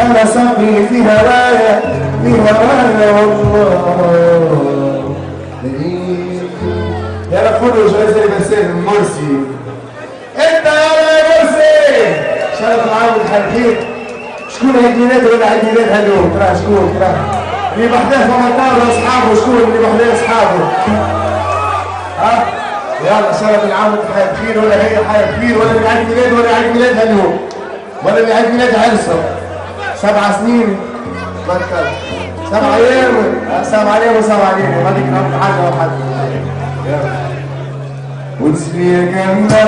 أنا صبري في هوايا في هوايا والله. يلا زي ما سير مرسي. إنت يا مرسي. شرف العام الحركين شكون ميلاد ولا ميلاد اليوم ترى شكون؟ ترى. اللي بحداه مطار واصحابه شكون اللي بحداه أصحابه؟ ها؟ يلا شرف العام بخير ولا هي بخير ولا عيد ميلاد ولا عيد ميلاد اليوم ولا اللي عيد ميلاد عرسه سبع سنين. بطل سبع أيام. سبع أيام وسبع أيام. هذيك نعرف حاجة يلا. وتسلي جنة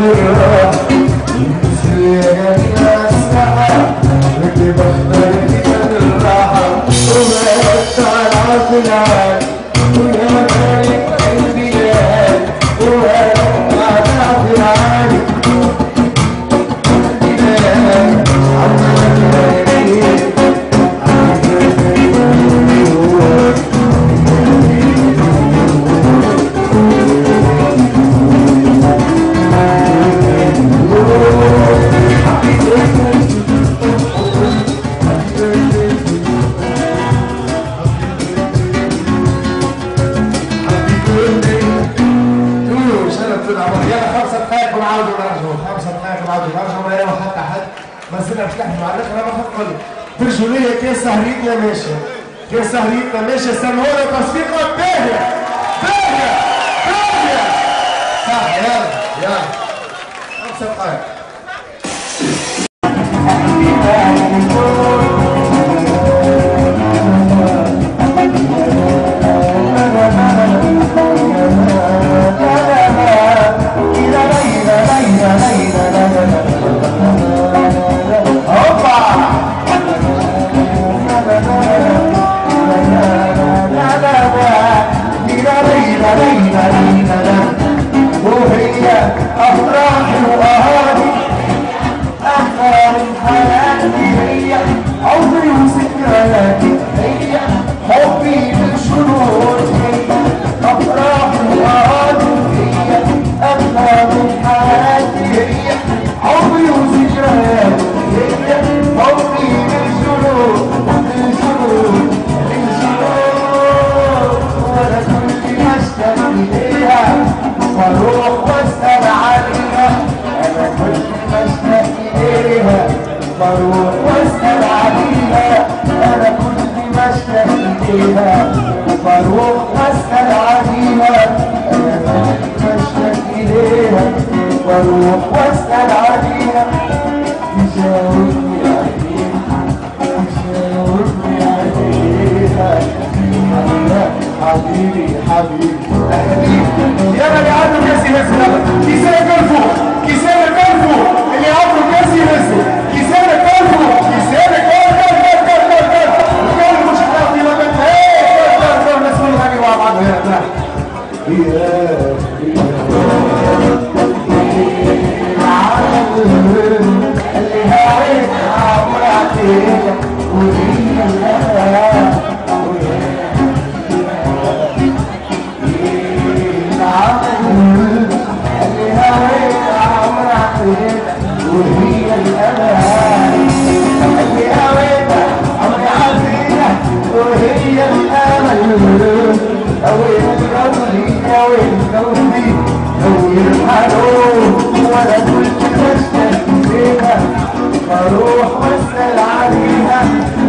بالراحة يا جنة الساحل التي بختارك بالراحة ومتع العافل العالي Прижули, яке сагрітне неше. Яке сагрітне неше, самора посвітла Бегля! Бегля! Бегля! Так, я, я. Там все так. حبيبي حبيبي حبيبي يلا اللي الحنون وأنا كنت بشتاق إليها بروح وأسأل عليها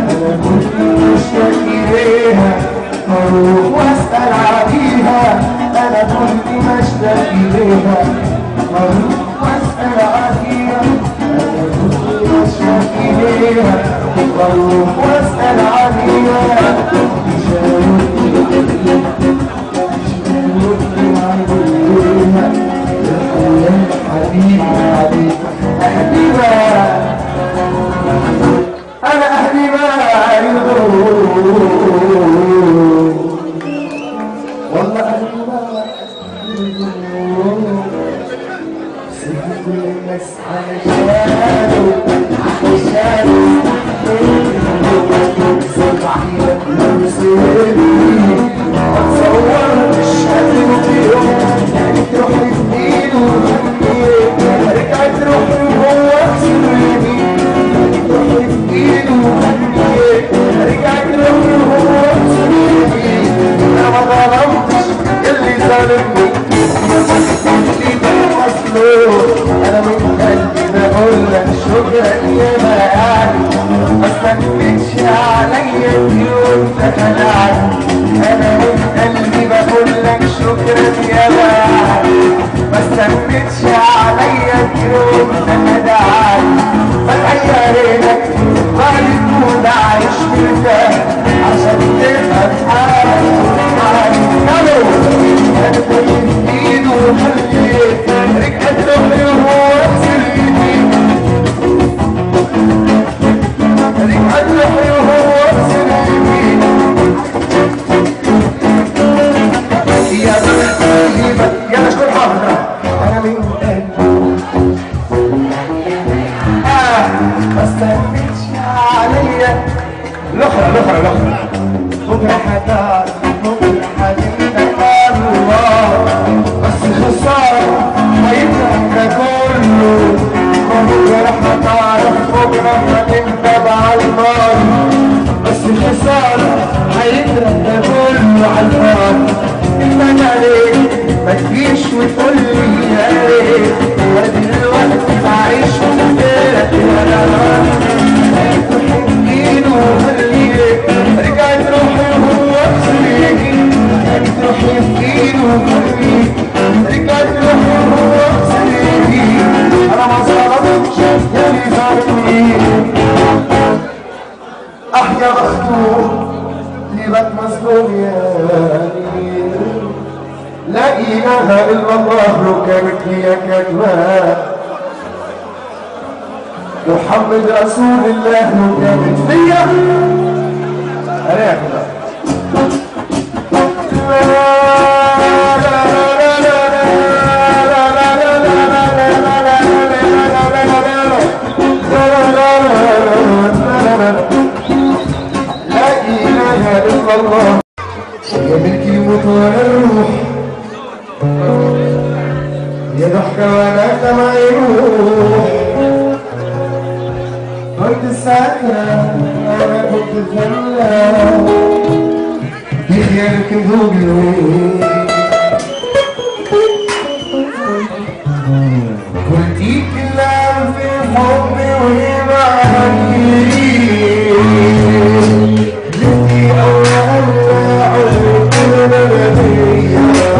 أنا كنت بشتاق إليها بروح وأسأل عليها أنا كنت بشتاق إليها بروح وأسأل عليها أنا كنت بشتاق إليها بروح صاحبك من صيبي محمد رسول الله وكانت فيا. الله. يا ملكي وطول الروح. يا ضحكة ولا سمعي روح ساكنة أنا كنت زلة بخيالك ذوقي كنتي كلها في الحب وهي معاكي لفتي أولا أولا عمرك أنا بديها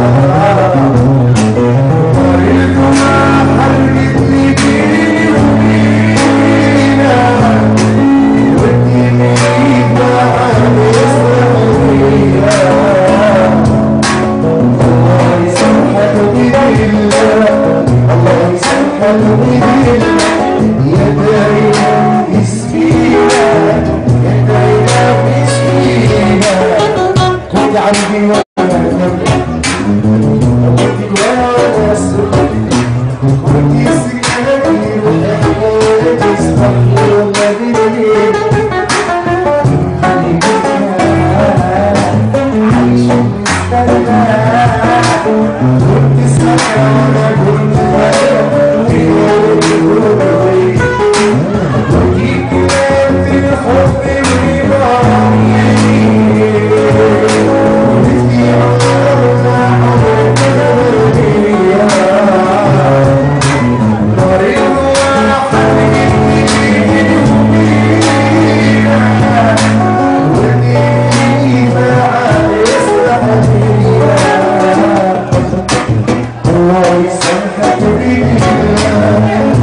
Amen.